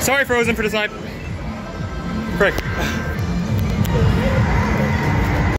Sorry, Frozen, for the snipe. Frick.